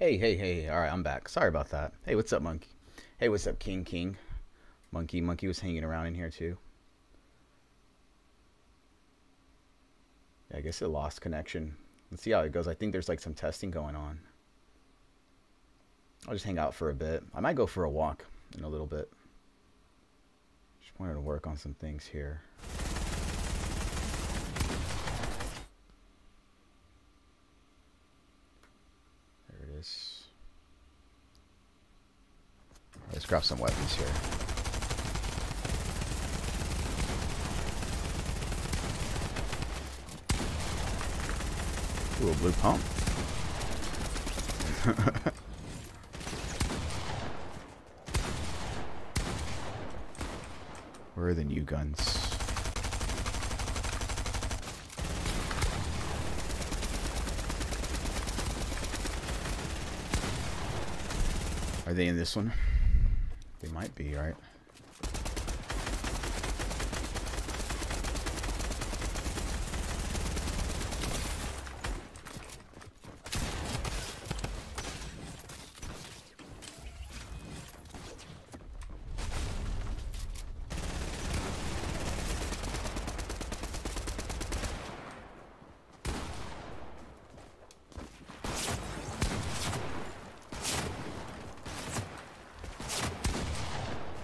Hey, hey, hey. All right, I'm back. Sorry about that. Hey, what's up, Monkey? Hey, what's up, King King? Monkey, Monkey was hanging around in here too. Yeah, I guess it lost connection. Let's see how it goes. I think there's like some testing going on. I'll just hang out for a bit. I might go for a walk in a little bit. Just wanted to work on some things here. There it is. Let's grab some weapons here. Ooh, a blue pump. Where are the new guns? Are they in this one? Might be, right?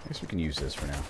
I guess we can use this for now.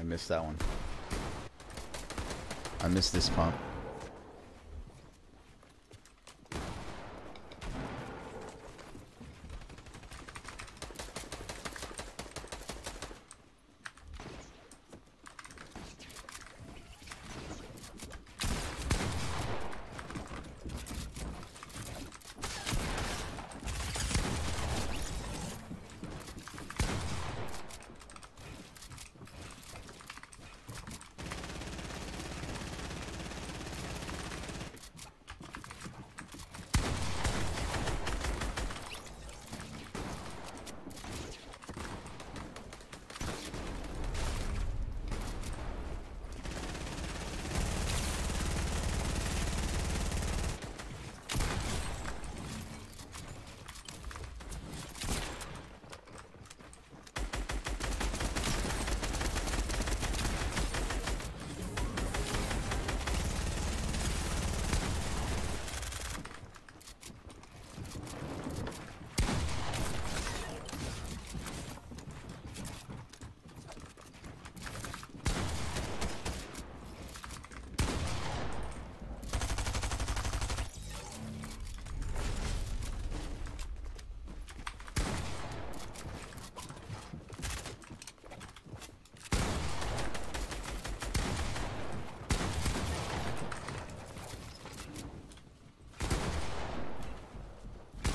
I missed that one. I missed this pump.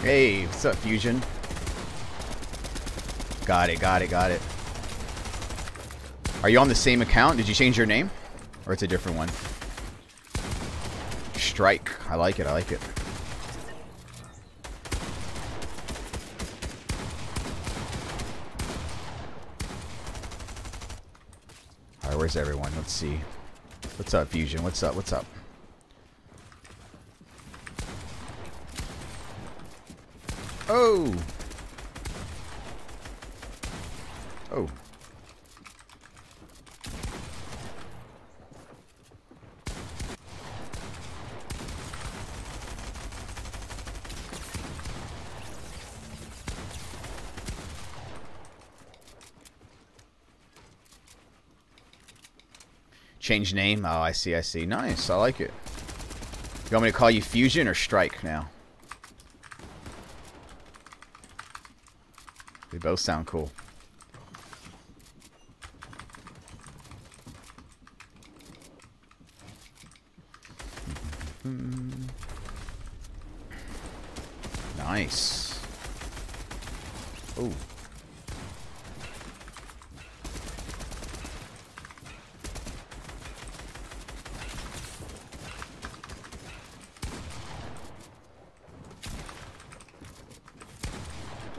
Hey, what's up, Fusion? Got it, got it, got it. Are you on the same account? Did you change your name? Or it's a different one? Strike. I like it, I like it. Alright, where's everyone? Let's see. What's up, Fusion? What's up? What's up? Oh! Oh. Change name? Oh, I see, I see. Nice, I like it. You want me to call you Fusion or Strike now? They both sound cool. Nice. Oh.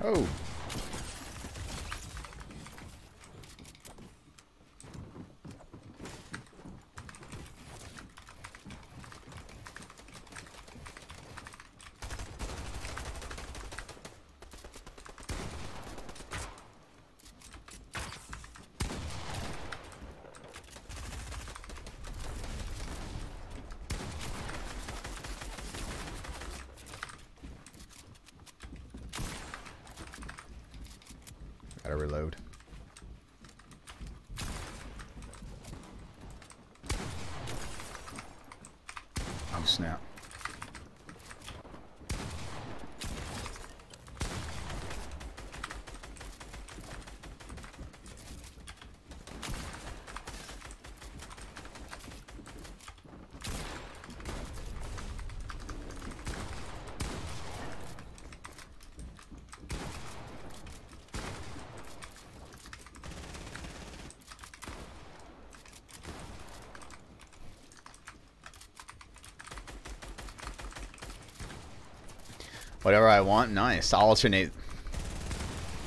Oh. Gotta reload. Oh snap. Whatever I want, nice. I'll alternate.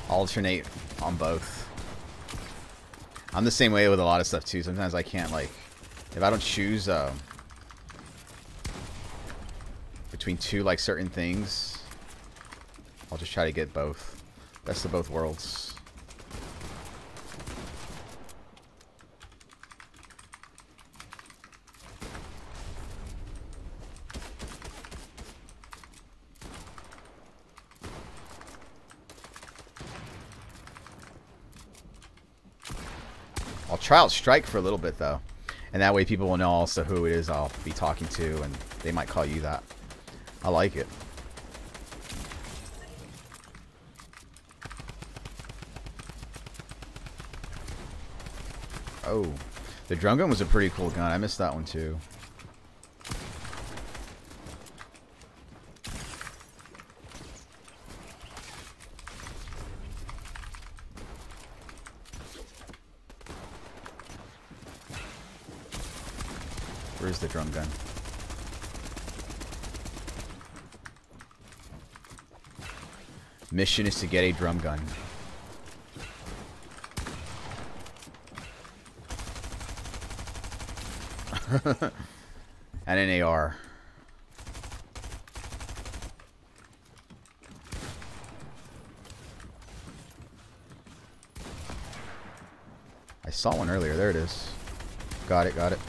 Alternate on both. I'm the same way with a lot of stuff too. Sometimes I can't like, if I don't choose uh, between two like certain things, I'll just try to get both. Best of both worlds. I'll try out Strike for a little bit though. And that way people will know also who it is I'll be talking to and they might call you that. I like it. Oh. The drum gun was a pretty cool gun. I missed that one too. Where's the drum gun? Mission is to get a drum gun. and an AR. I saw one earlier. There it is. Got it, got it.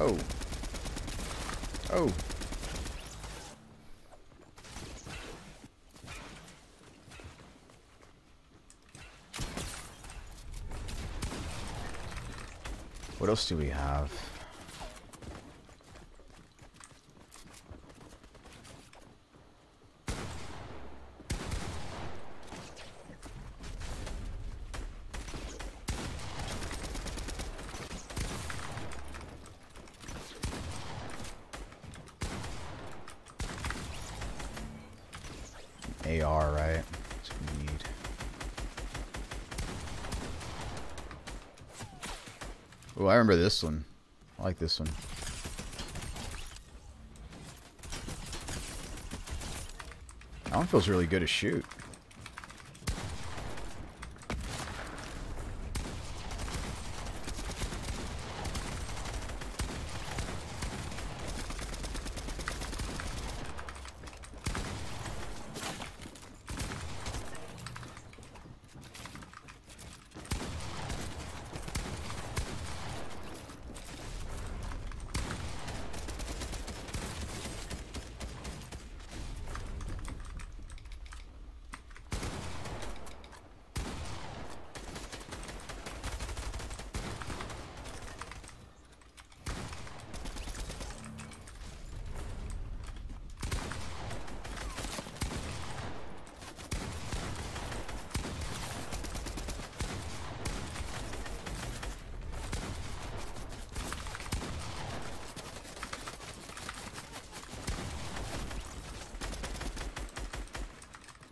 Oh. Oh. What else do we have? AR, right? That's what we need. Oh, I remember this one. I like this one. That one feels really good to shoot.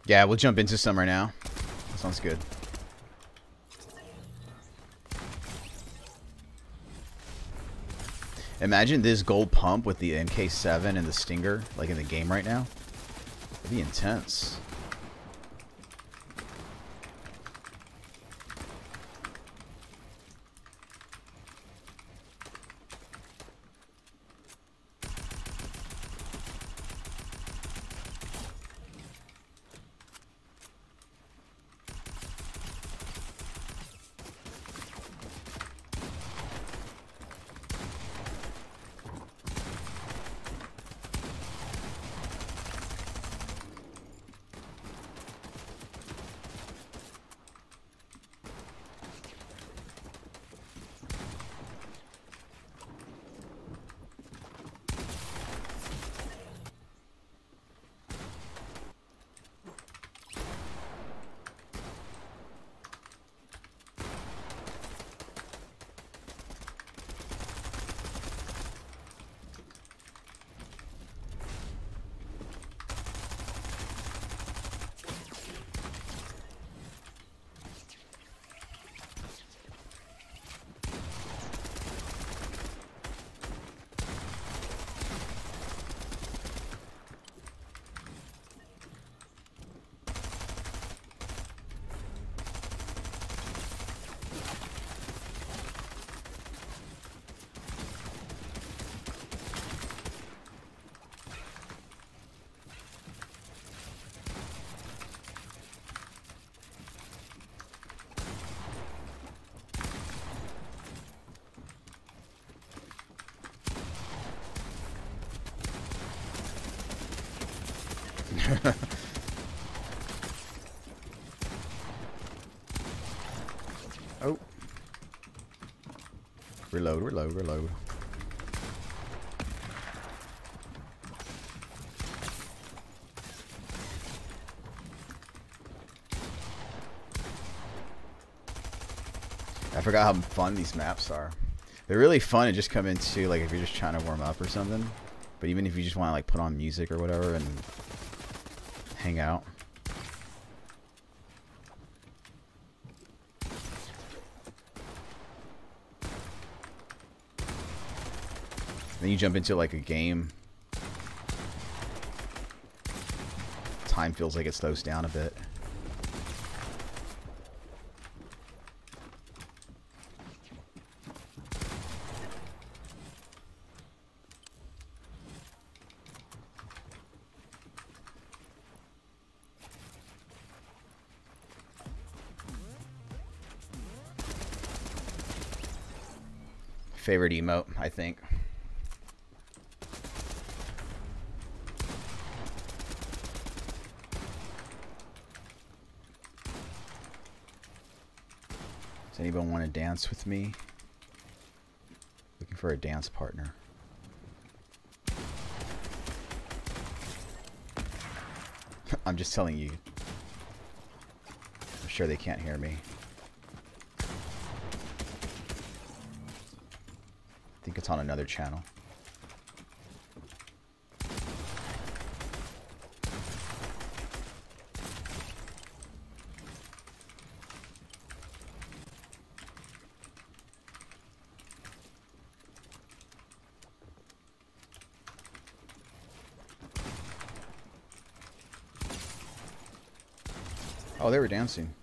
Yeah, we'll jump into some right now. That sounds good. Imagine this gold pump with the MK7 and the Stinger, like in the game right now. It'd be intense. oh. Reload, reload, reload. I forgot how fun these maps are. They're really fun to just come into, like, if you're just trying to warm up or something. But even if you just want to, like, put on music or whatever and hang out. Then you jump into like a game. Time feels like it slows down a bit. Favorite emote, I think. Does anyone want to dance with me? Looking for a dance partner. I'm just telling you. I'm sure they can't hear me. Think it's on another channel. Oh, they were dancing.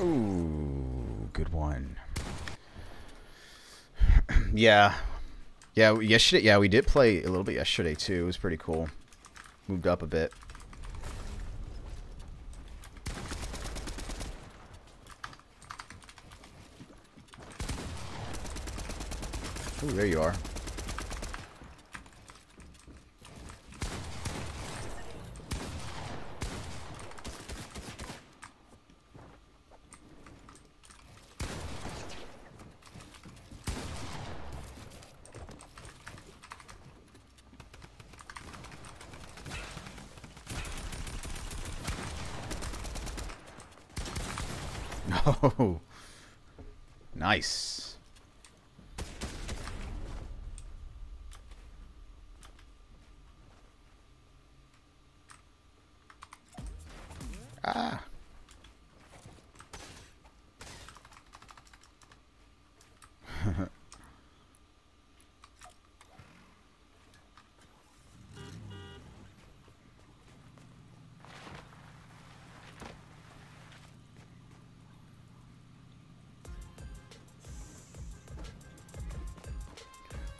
Ooh, good one. yeah. Yeah, yesterday, yeah, we did play a little bit yesterday too. It was pretty cool. Moved up a bit. Ooh, there you are. Oh. Nice. Ah.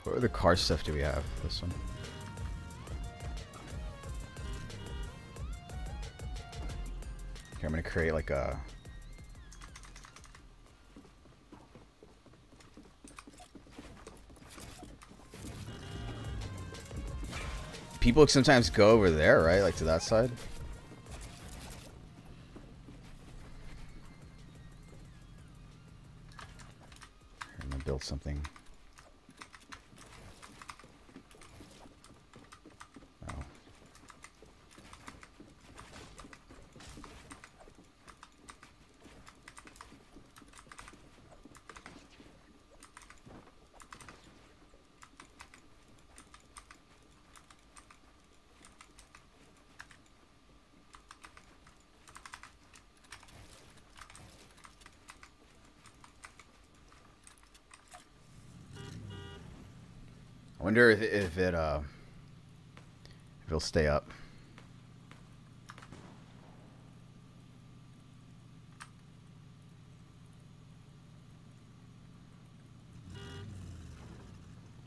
What other car stuff do we have? This one. Okay, I'm gonna create like a People sometimes go over there, right? Like to that side. I'm gonna build something. Oh. I wonder if, if it uh if it'll stay up.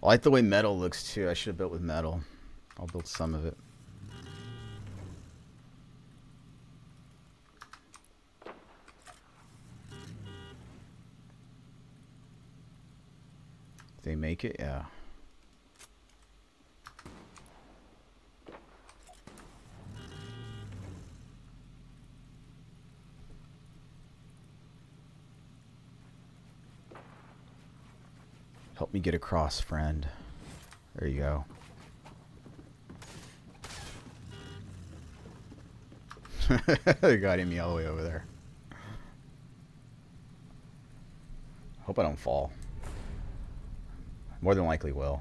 I like the way metal looks too. I should have built with metal. I'll build some of it. They make it, yeah. Help me get across, friend. There you go. got him all the way over there. Hope I don't fall. More than likely will.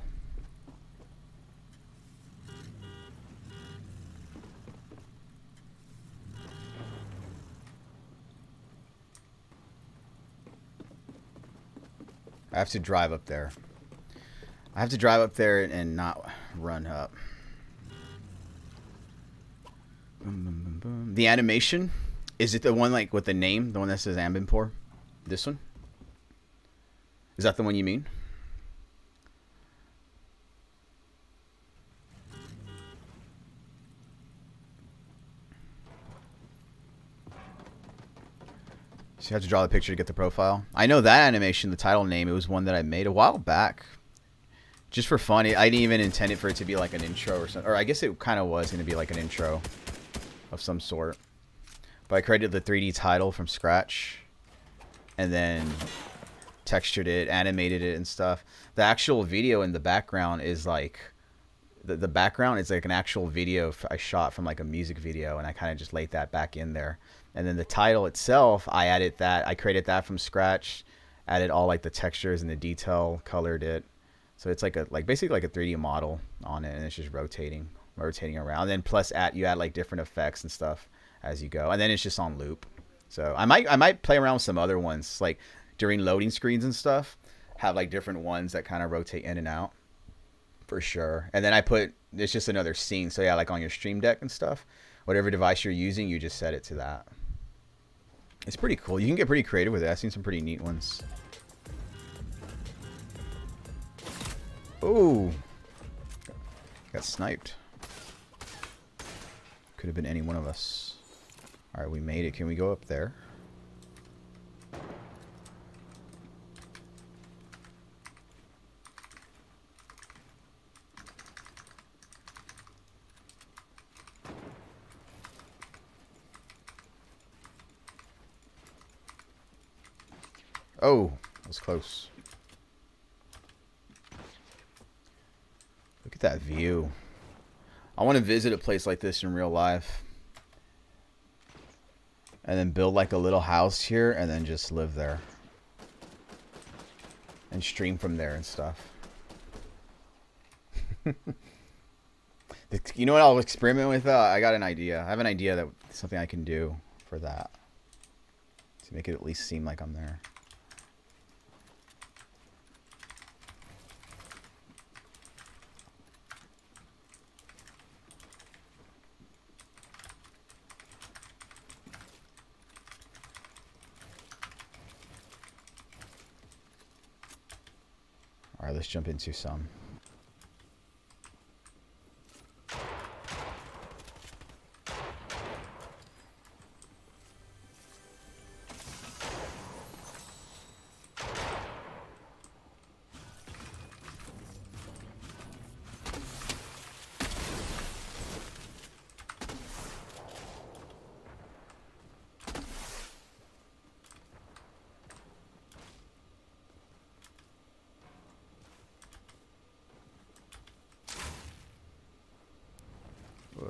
I have to drive up there. I have to drive up there and not run up. The animation, is it the one like with the name, the one that says Anbinpor? This one? Is that the one you mean? So you have to draw the picture to get the profile. I know that animation, the title name, it was one that I made a while back. Just for fun. I didn't even intend it for it to be like an intro or something. Or I guess it kind of was going to be like an intro of some sort. But I created the 3D title from scratch. And then textured it, animated it and stuff. The actual video in the background is like... The, the background is like an actual video I shot from like a music video. And I kind of just laid that back in there. And then the title itself, I added that. I created that from scratch. Added all like the textures and the detail, colored it. So it's like a like basically like a 3D model on it, and it's just rotating, rotating around. And then plus at you add like different effects and stuff as you go, and then it's just on loop. So I might I might play around with some other ones like during loading screens and stuff. Have like different ones that kind of rotate in and out, for sure. And then I put it's just another scene. So yeah, like on your stream deck and stuff, whatever device you're using, you just set it to that. It's pretty cool. You can get pretty creative with it. I've seen some pretty neat ones. Oh, got sniped. Could have been any one of us. All right, we made it. Can we go up there? Oh, that was close. Look at that view. I want to visit a place like this in real life. And then build like a little house here and then just live there. And stream from there and stuff. you know what I'll experiment with? Uh, I got an idea. I have an idea that something I can do for that. To make it at least seem like I'm there. Alright, let's jump into some.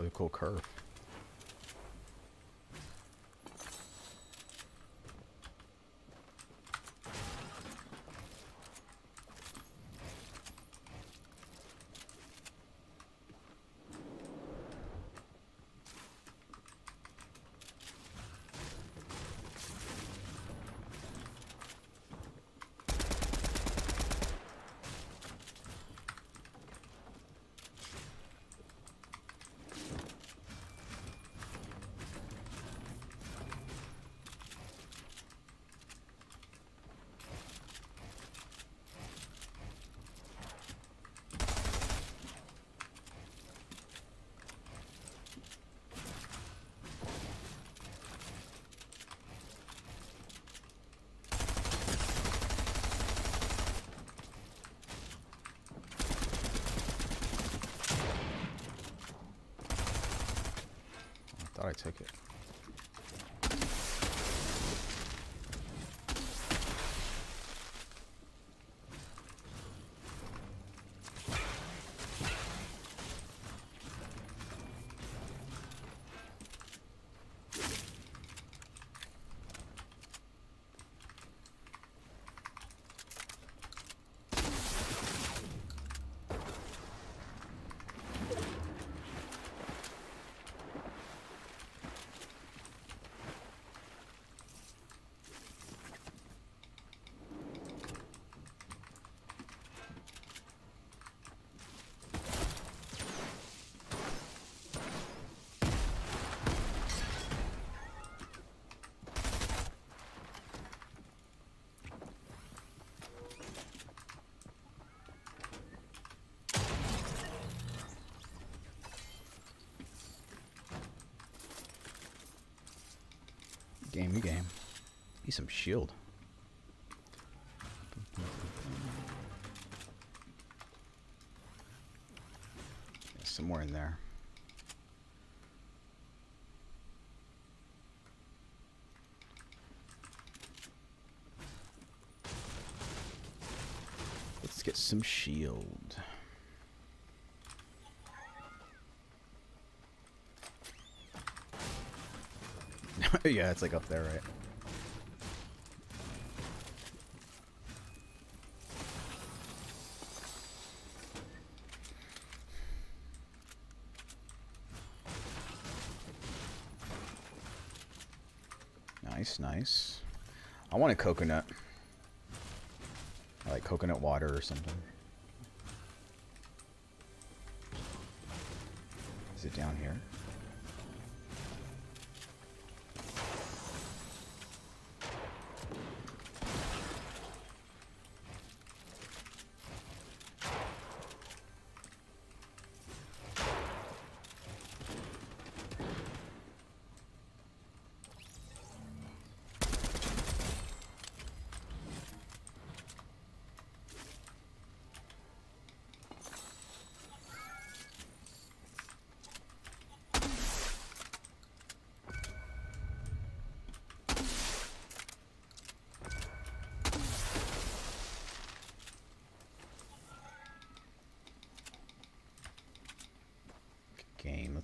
Really cool curve. Thought Game, game. Need some shield. somewhere in there. Let's get some shield. yeah, it's like up there, right? Nice, nice. I want a coconut. I like coconut water or something. Is it down here?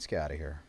Let's get out of here.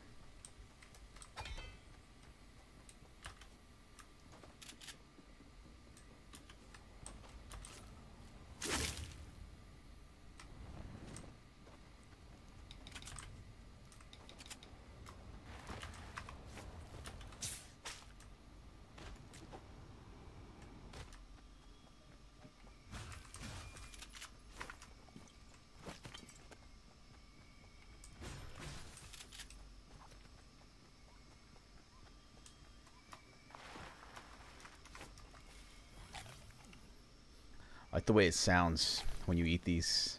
I like the way it sounds when you eat these.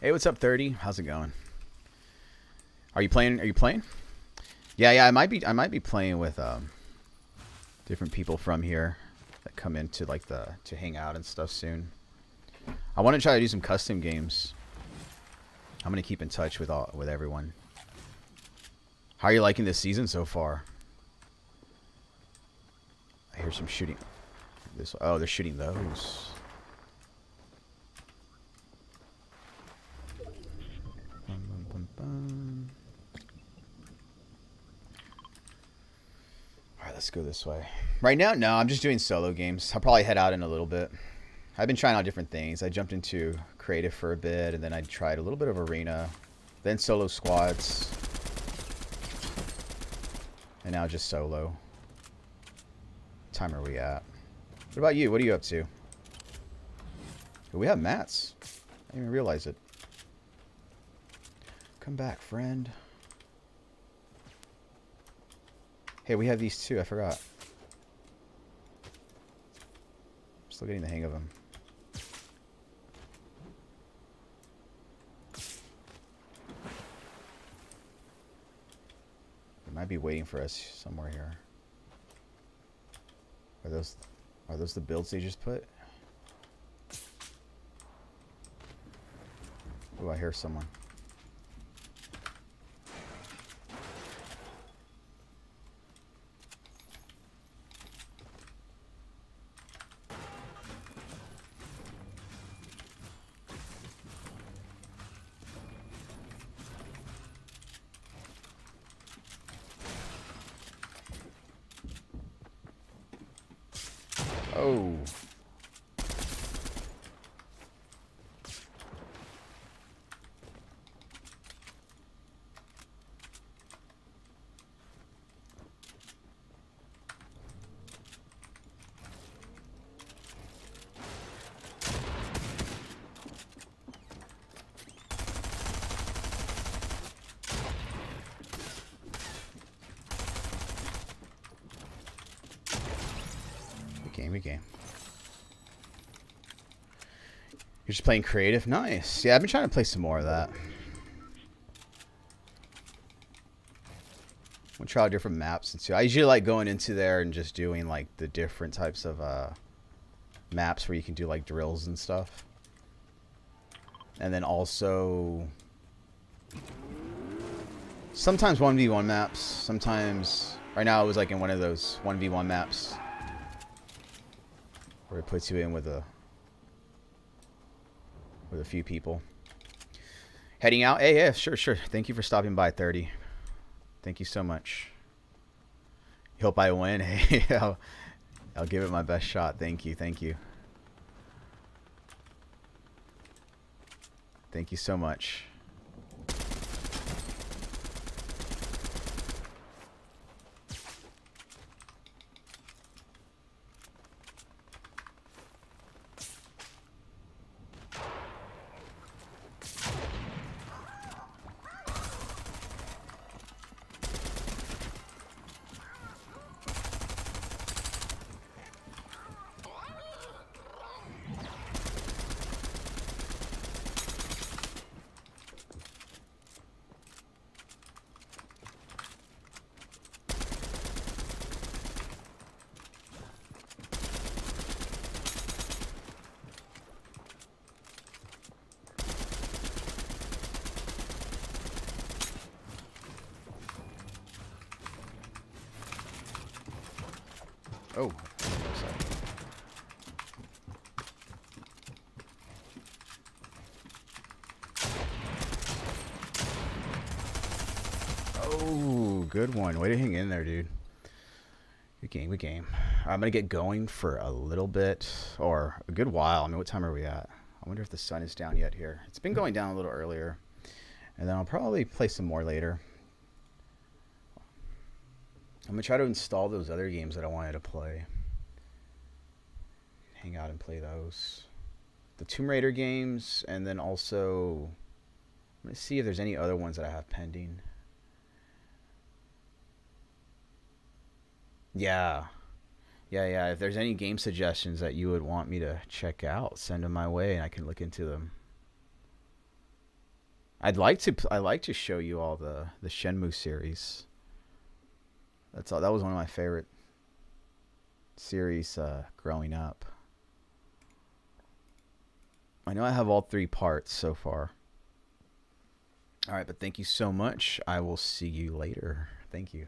Hey, what's up, 30? How's it going? Are you playing? Are you playing? Yeah, yeah. I might be. I might be playing with um, different people from here that come into like the to hang out and stuff soon. I want to try to do some custom games. I'm gonna keep in touch with all with everyone. How are you liking this season so far? I hear some shooting. This oh, they're shooting those. Alright, let's go this way. Right now, no, I'm just doing solo games. I'll probably head out in a little bit. I've been trying out different things. I jumped into creative for a bit, and then I tried a little bit of arena, then solo squads, and now just solo. Time are we at? What about you? What are you up to? We have mats. I didn't even realize it. Come back, friend. Hey, we have these too. I forgot. Still getting the hang of them. They might be waiting for us somewhere here. Are those are those the builds they just put? Oh, I hear someone. Oh. Game, game. You're just playing creative? Nice. Yeah, I've been trying to play some more of that. I We'll try out different maps and see. I usually like going into there and just doing like the different types of uh, maps where you can do like drills and stuff. And then also sometimes 1v1 maps. Sometimes right now I was like in one of those 1v1 maps where it puts you in with a with a few people. Heading out? Hey, yeah, sure, sure. Thank you for stopping by, 30. Thank you so much. Hope I win. Hey, I'll, I'll give it my best shot. Thank you, thank you. Thank you so much. Oh. Oh, good one. Way to hang in there, dude. Good game, good game. I'm going to get going for a little bit, or a good while. I mean, what time are we at? I wonder if the sun is down yet here. It's been going down a little earlier. And then I'll probably play some more later. I'm going to try to install those other games that I wanted to play. Hang out and play those. The Tomb Raider games, and then also... I'm going to see if there's any other ones that I have pending. Yeah. Yeah, yeah. If there's any game suggestions that you would want me to check out, send them my way, and I can look into them. I'd like to. I like to show you all the the Shenmue series. That's all. That was one of my favorite series uh, growing up. I know I have all three parts so far. All right, but thank you so much. I will see you later. Thank you.